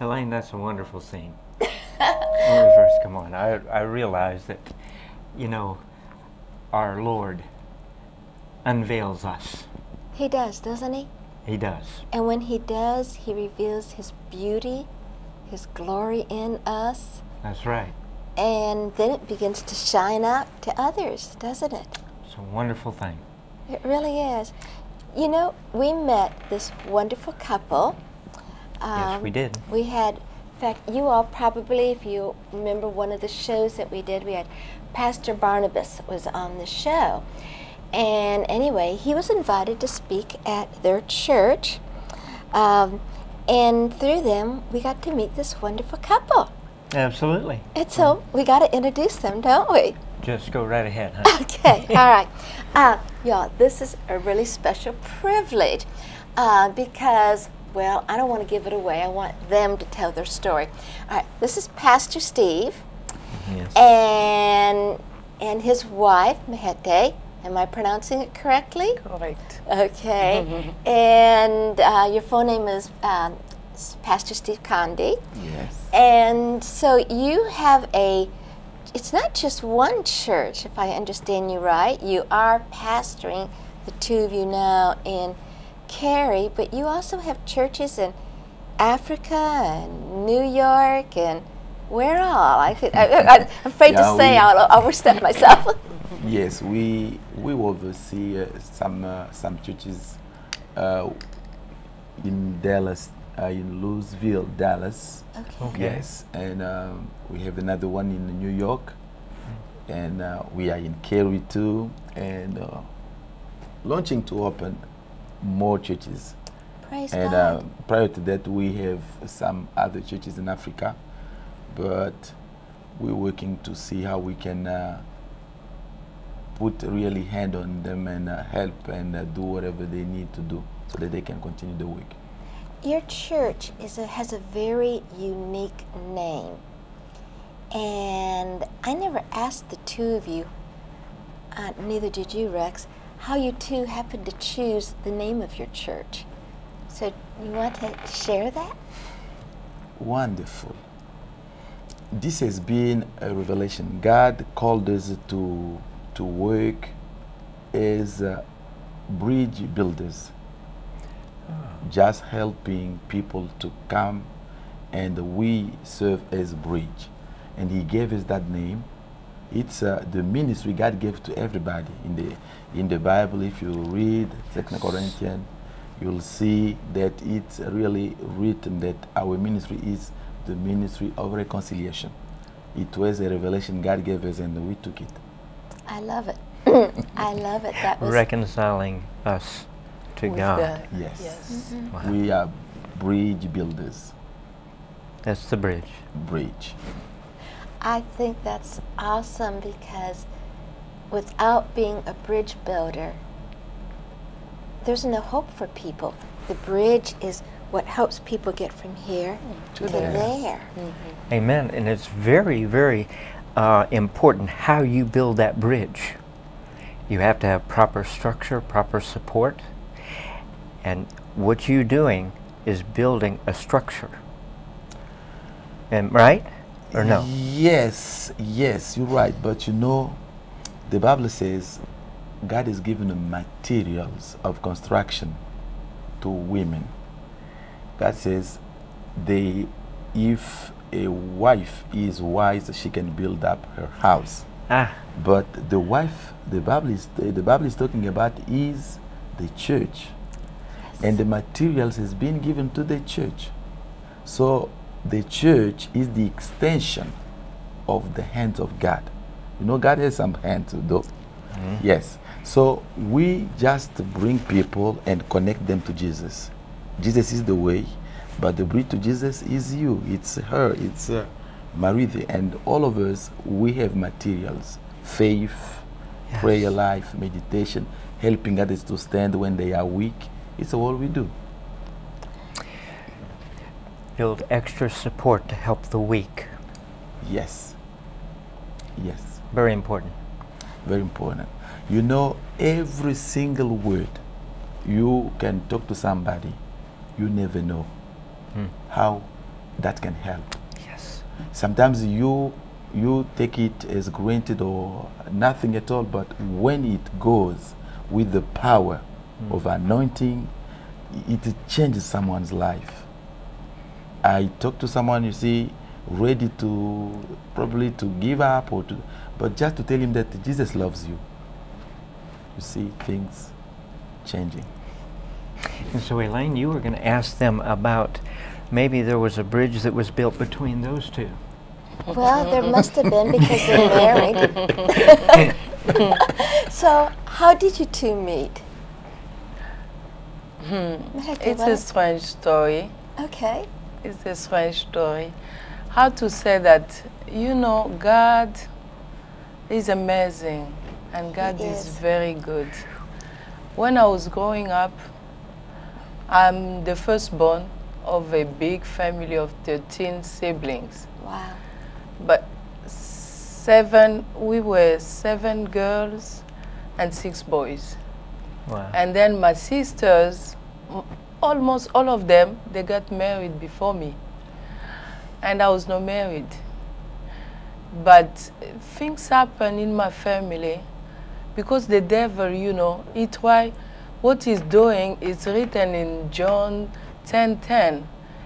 Elaine, that's a wonderful scene. when we first come on, I, I realized that, you know, our Lord unveils us. He does, doesn't he? He does. And when he does, he reveals his beauty, his glory in us, That's right. and then it begins to shine out to others, doesn't it? It's a wonderful thing. It really is. You know, we met this wonderful couple. Yes, we Um, did. We had, in fact, you all probably, if you remember one of the shows that we did, we had Pastor Barnabas was on the show. And anyway, he was invited to speak at their church. Um, and through them, we got to meet this wonderful couple. Absolutely. And so we got to introduce them, don't we? Just go right ahead, huh? Okay, all right. Uh, y'all, this is a really special privilege uh, because, well, I don't want to give it away. I want them to tell their story. All right, this is Pastor Steve yes. and and his wife, Mehete. Am I pronouncing it correctly? Correct. Okay. and uh, your full name is um, Pastor Steve Kande. Yes. And so you have a, it's not just one church, if I understand you right. You are pastoring the two of you now in Cary, but you also have churches in Africa and New York and where all? I could, I, I, I'm afraid Yeah, to say we- I'll overstep myself. Yes, we we oversee uh, some uh, some churches uh, in Dallas, uh, in Louisville, Dallas. Okay. Yes, and um, we have another one in New York, and uh, we are in Cary too, and uh, launching to open more churches. Praise And uh, prior to that, we have some other churches in Africa, but we're working to see how we can uh, put really hand on them and uh, help and uh, do whatever they need to do so that they can continue the work. Your church is a, has a very unique name. And I never asked the two of you, uh, neither did you, Rex, how you two happened to choose the name of your church. So, you want to share that? Wonderful. This has been a revelation. God called us to to work as uh, bridge builders, just helping people to come, and we serve as bridge. And He gave us that name. It's uh, the ministry God gave to everybody in the in the Bible. If you read Second Corinthians, you'll see that it's really written that our ministry is the ministry of reconciliation. It was a revelation God gave us, and we took it. I love it. I love it. That was Reconciling us to With God. God. Yes. Yes. Wow. We are bridge builders. That's the bridge. Bridge. I think that's awesome because without being a bridge builder, there's no hope for people. The bridge is what helps people get from here to there. there. Amen. And it's very, very uh, important how you build that bridge. You have to have proper structure, proper support. And what you're doing is building a structure. And right? Or no? Yes, yes, you're right. But you know, the Bible says God has given the materials of construction to women. God says they if a wife is wise, she can build up her house. Ah, But the wife, the Bible is the Bible is talking about is the church, and the materials has been given to the church. So the church is the extension of the hands of God. You know, God has some hands, to though. Yes. So we just bring people and connect them to Jesus. Jesus is the way, but the bridge to Jesus is you. It's her. It's uh, Marithe, and all of us. We have materials: faith, Yes. prayer life, meditation, helping others to stand when they are weak. It's all we do. Build extra support to help the weak. Yes. Yes. Very important. Very important. You know, every single word you can talk to somebody, you never know Hmm. how that can help. Yes. Sometimes you you take it as granted or nothing at all, but when it goes with the power of anointing, it changes someone's life. I talk to someone, you see, ready to probably to give up or to, but just to tell him that Jesus loves you. You see things changing. And so, Elaine, you were going to ask them about maybe there was a bridge that was built between those two. Well, there must have been because they're married. so, how did you two meet? Hmm. Okay, It's a strange story. okay. It's a strange story. How to say that, you know, God is amazing and God is. is. very good. When I was growing up, I'm the firstborn of a big family of 13 siblings. Wow. But seven, we were seven girls and six boys. Wow. And then my sisters, m- almost all of them, they got married before me. And I was not married. But things happen in my family because the devil, you know, he why what he's doing is written in John 10:10.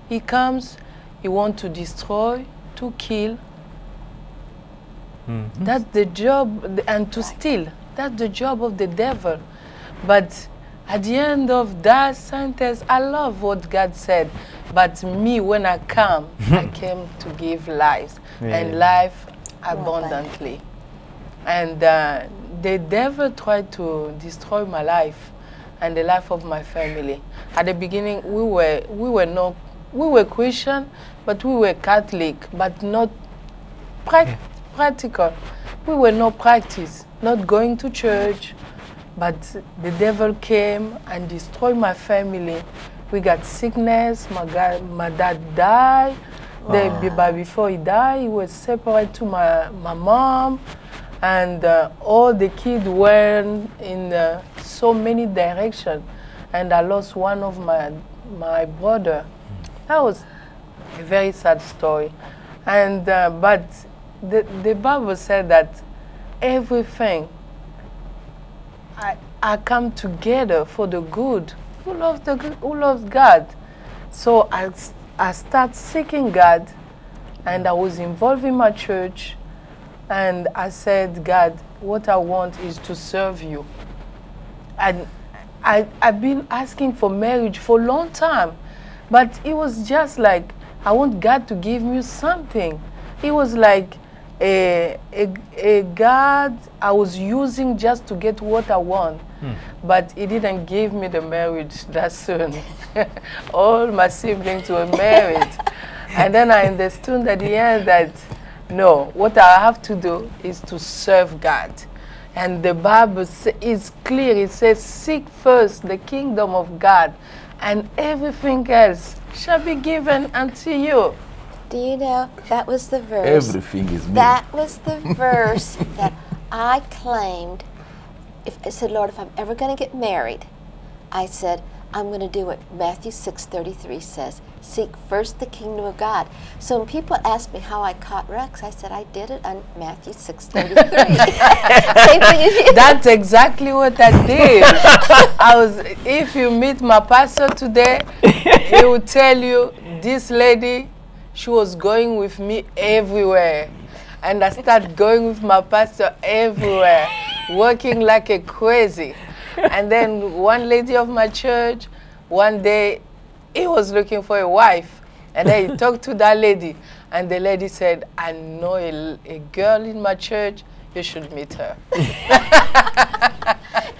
He comes, he want to destroy, to kill. Mhm. That's the job, and to steal. That's the job of the devil. But at the end of that sentence, I love what God said. But me, when I come, I came to give life and life abundantly. And uh, the devil tried to destroy my life and the life of my family. At the beginning, we were we were not we were Christian, but we were Catholic, but not prac- practical. We were not practice, not going to church, but the devil came and destroyed my family. We got sickness. My, God, my dad died. The, but before he died, he was separated to my, my mom. And uh, all the kids went in uh, so many directions. And I lost one of my, my brother. That was a very sad story. And uh, but the, the Bible said that everything I, come together for the good. Who loves the who loves God? So I I start seeking God and I was involved in my church and I said, God, what I want is to serve you. And I, I've been asking for marriage for a long time, but it was just like, I want God to give me something. It was like a, a, a God I was using just to get what I want, but He didn't give me the marriage that soon. All my siblings were married. and then I understood at the end that no, what I have to do is to serve God. And the Bible is clear. It says, Seek first the kingdom of God, and everything else shall be given unto you. Do you know that was the verse? Everything is me. That was the verse that I claimed. If I said, Lord, if I'm ever going to get married, I said, I'm going to do what Matthew 6:33 says: Seek first the kingdom of God. So when people ask me how I caught Rex, I said I did it on Matthew 6:33. Same thing. That's exactly what I did. I was. If you meet my pastor today, he will tell you this lady, she was going with me everywhere, and I started going with my pastor everywhere, working like a crazy. And then one lady of my church, one day, he was looking for a wife, and then he talked to that lady, and the lady said, "I know a, a girl in my church. You should meet her."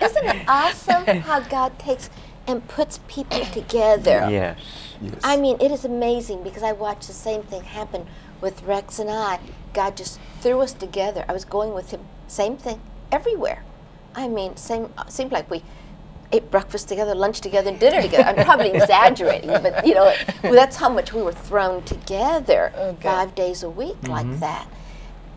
Isn't it awesome how God takes and puts people together? Yes. yes. I mean, it is amazing because I watched the same thing happen with Rex and I. God just threw us together. I was going with him, same thing, everywhere. I mean, same. uh, Seemed like we ate breakfast together, lunch together, and dinner together. I'm probably exaggerating, but you know, well, that's how much we were thrown together Okay. five days a week like that.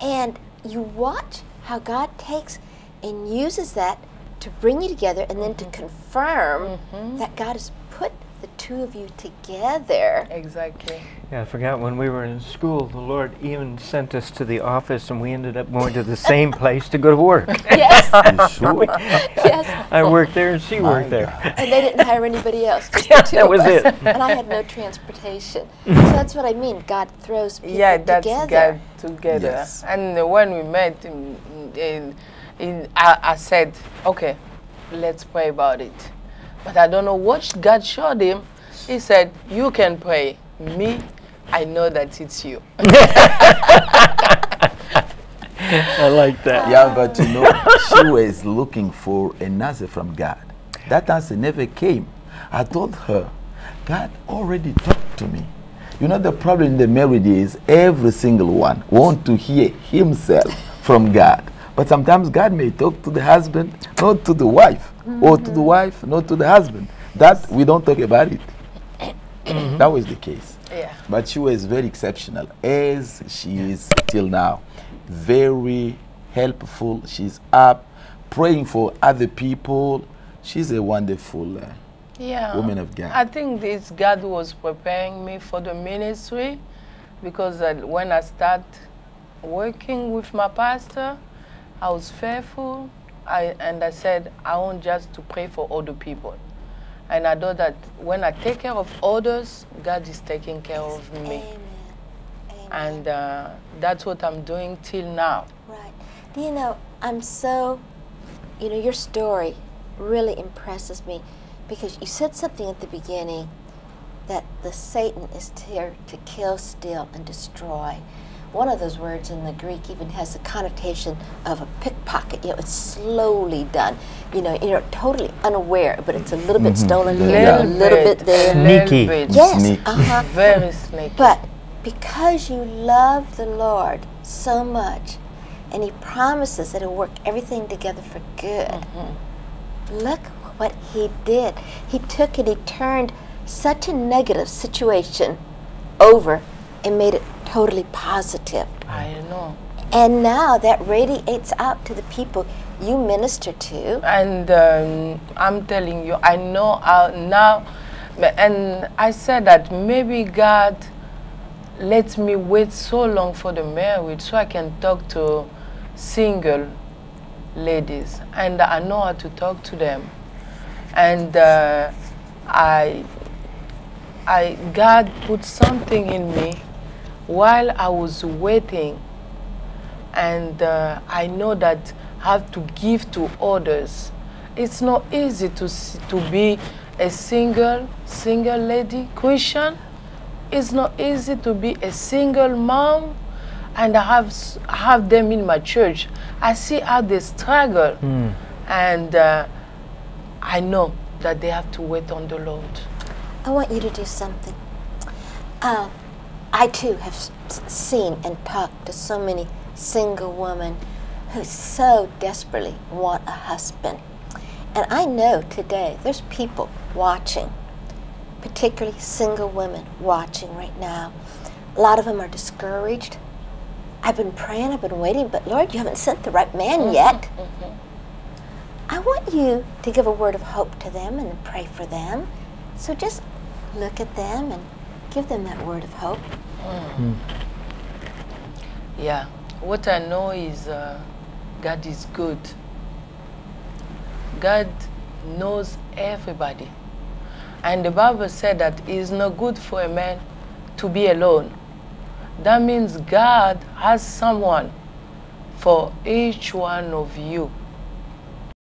And you watch how God takes and uses that to bring you together and then to confirm that God has put the two of you together. Exactly. Yeah, I forgot when we were in school, the Lord even sent us to the office and we ended up going to the same place to go to work. Yes, You sure? yes. I worked there and she My worked there. And they didn't hire anybody else. Just Yeah, the two that of was us. it. And I had no transportation. so that's what I mean. God throws people yeah, that's together. God together. Yes. And uh, when we met, in, in, in I, I said, okay, let's pray about it. But I don't know what God showed him. He said, you can pray. Me, I know that it's you. I like that. Yeah, but you know, she was looking for an answer from God. That answer never came. I told her, God already talked to me. You know, the problem in the marriage is every single one want to hear himself from God. But sometimes God may talk to the husband, not to the wife, or to the wife, not to the husband. That we don't talk about it. That was the case. Yeah. But she was very exceptional, as she is till now. Very helpful. She's up, praying for other people. She's a wonderful uh, Yeah. woman of God. I think this God was preparing me for the ministry because uh, when I start working with my pastor, I was fearful. I, and I said, I want just to pray for other people. And I know that when I take care of others, God is taking care of me. Amen. Amen. And uh, that's what I'm doing till now. Right. Do you know, I'm so, you know, your story really impresses me because you said something at the beginning that the Satan is here to kill, steal, and destroy. One of those words in the Greek even has the connotation of a pickpocket. You know, it's slowly done. You know, you're totally unaware, but it's a little bit stolen here, a Little bit bit. there. Sneaky. Bit. Yes. Sneaky. Uh-huh. Very sneaky. But because you love the Lord so much, and He promises that He'll work everything together for good, look what He did. He took and He turned such a negative situation over and made it totally positive. I know. And now that radiates out to the people you minister to. And um, I'm telling you, I know uh, now, and I said that maybe God let me wait so long for the marriage so I can talk to single ladies, and I know how to talk to them. And uh, I, I, God put something in me while I was waiting and uh, I know that I have to give to others. It's not easy to to be a single single lady Christian. It's not easy to be a single mom, and I have s- I have them in my church. I see how they struggle, and uh, I know that they have to wait on the Lord. I want you to do something. Uh, I too have seen and talked to so many single women who so desperately want a husband. And I know today there's people watching, particularly single women watching right now. A lot of them are discouraged. I've been praying, I've been waiting, but Lord, you haven't sent the right man mm-hmm, yet. Mm-hmm. I want you to give a word of hope to them and pray for them. So just look at them and give them that word of hope. Yeah, what I know is uh, God is good. God knows everybody. And the Bible said that it is not good for a man to be alone. That means God has someone for each one of you.